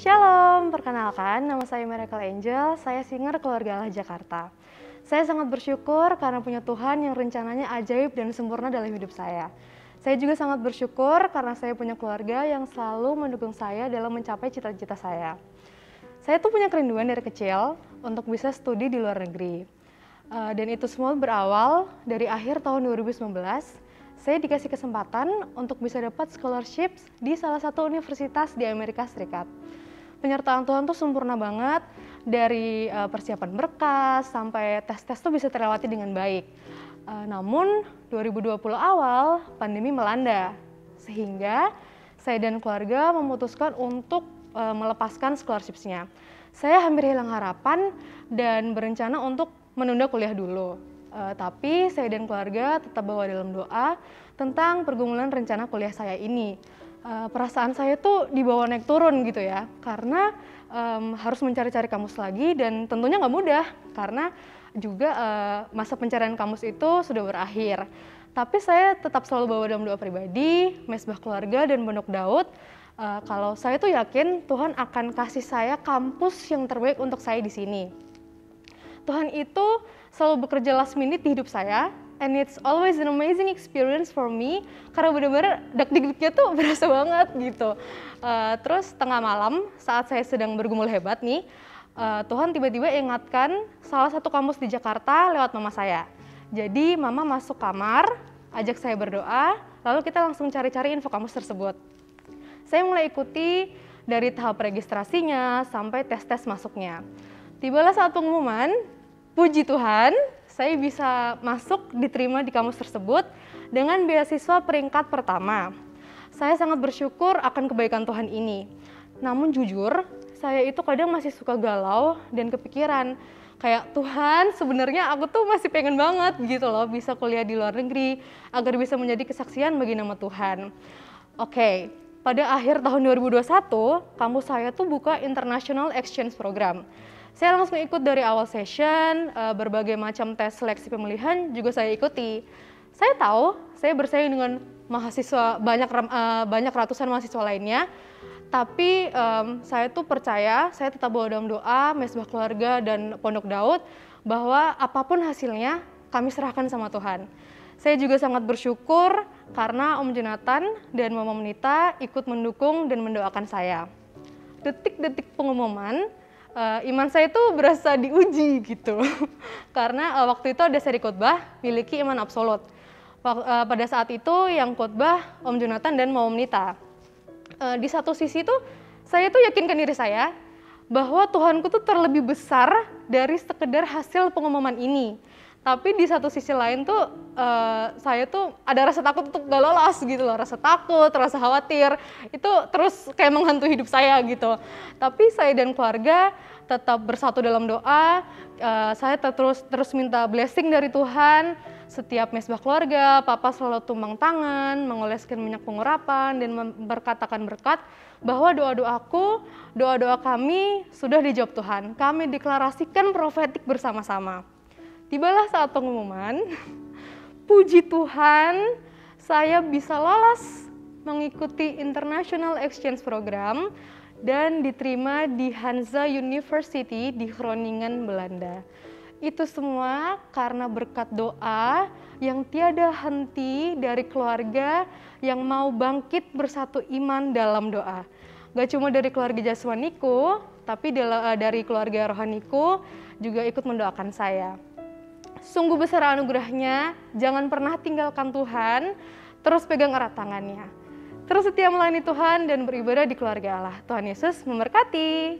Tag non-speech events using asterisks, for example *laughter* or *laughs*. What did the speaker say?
Shalom, perkenalkan nama saya Miracle Angel, saya singer keluarga Allah Jakarta. Saya sangat bersyukur karena punya Tuhan yang rencananya ajaib dan sempurna dalam hidup saya. Saya juga sangat bersyukur karena saya punya keluarga yang selalu mendukung saya dalam mencapai cita-cita saya. Saya tuh punya kerinduan dari kecil untuk bisa studi di luar negeri. Uh, dan itu semua berawal dari akhir tahun 2019, saya dikasih kesempatan untuk bisa dapat scholarship di salah satu universitas di Amerika Serikat. Penyertaan Tuhan tuh sempurna banget, dari uh, persiapan berkas sampai tes-tes tuh bisa terlewati dengan baik. Uh, namun 2020 awal pandemi melanda, sehingga saya dan keluarga memutuskan untuk uh, melepaskan scholarship-nya. Saya hampir hilang harapan dan berencana untuk menunda kuliah dulu. Uh, tapi saya dan keluarga tetap bawa dalam doa tentang pergumulan rencana kuliah saya ini. Uh, perasaan saya tuh dibawa naik turun gitu ya, karena um, harus mencari-cari kamus lagi dan tentunya nggak mudah karena juga uh, masa pencarian kamus itu sudah berakhir. Tapi saya tetap selalu bawa dalam doa pribadi, mesbah keluarga dan pondok Daud. Uh, kalau saya tuh yakin Tuhan akan kasih saya kampus yang terbaik untuk saya di sini. Tuhan itu selalu bekerja last minute di hidup saya and it's always an amazing experience for me karena benar-benar dak-diknya tuh *laughs* berasa banget gitu. Uh, terus tengah malam saat saya sedang bergumul hebat nih, uh, Tuhan tiba-tiba ingatkan salah satu kampus di Jakarta lewat mama saya. Jadi mama masuk kamar, ajak saya berdoa, lalu kita langsung cari-cari info kampus tersebut. Saya mulai ikuti dari tahap registrasinya sampai tes-tes masuknya. Tibalah saat pengumuman, puji Tuhan, saya bisa masuk diterima di kampus tersebut dengan beasiswa peringkat pertama. Saya sangat bersyukur akan kebaikan Tuhan ini. Namun jujur, saya itu kadang masih suka galau dan kepikiran kayak Tuhan sebenarnya aku tuh masih pengen banget gitu loh bisa kuliah di luar negeri agar bisa menjadi kesaksian bagi nama Tuhan. Oke, okay, pada akhir tahun 2021 kampus saya tuh buka International Exchange Program. Saya langsung ikut dari awal session, uh, berbagai macam tes seleksi pemilihan juga saya ikuti. Saya tahu saya bersaing dengan mahasiswa banyak uh, banyak ratusan mahasiswa lainnya, tapi um, saya tuh percaya, saya tetap bawa dalam doa, mesbah keluarga dan pondok Daud bahwa apa pun hasilnya kami serahkan sama Tuhan. Saya juga sangat bersyukur karena Om Jonathan dan Mama Menita ikut mendukung dan mendoakan saya. Detik-detik pengumuman, uh, iman saya itu berasa diuji gitu. *laughs* Karena uh, waktu itu ada seri khotbah miliki iman absolut. Uh, pada saat itu yang khotbah Om Jonathan dan Mom Nita. Uh, di satu sisi tuh saya tuh yakinkan diri saya bahwa Tuhanku tuh terlebih besar dari sekedar hasil pengumuman ini. Tapi di satu sisi lain tuh uh, saya tuh ada rasa takut untuk gak lolos gitu loh, rasa takut, rasa khawatir. Itu terus kayak menghantui hidup saya gitu. Tapi saya dan keluarga tetap bersatu dalam doa. Uh, saya terus terus minta blessing dari Tuhan. Setiap mesbah keluarga, Papa selalu tumbang tangan, mengoleskan minyak pengurapan dan berkatakan berkat bahwa doa-doaku, doa-doa kami sudah dijawab Tuhan. Kami deklarasikan profetik bersama-sama. Tibalah saat pengumuman, *laughs* puji Tuhan, saya bisa lolos mengikuti International Exchange Program dan diterima di Hansa University di Groningen, Belanda. Itu semua karena berkat doa yang tiada henti dari keluarga yang mau bangkit bersatu iman dalam doa. Gak cuma dari keluarga jasmaniku, tapi dari keluarga rohaniku juga ikut mendoakan saya. Sungguh besar anugerahnya, jangan pernah tinggalkan Tuhan, terus pegang erat tangannya. Terus setia melayani Tuhan dan beribadah di keluarga Allah. Tuhan Yesus memberkati.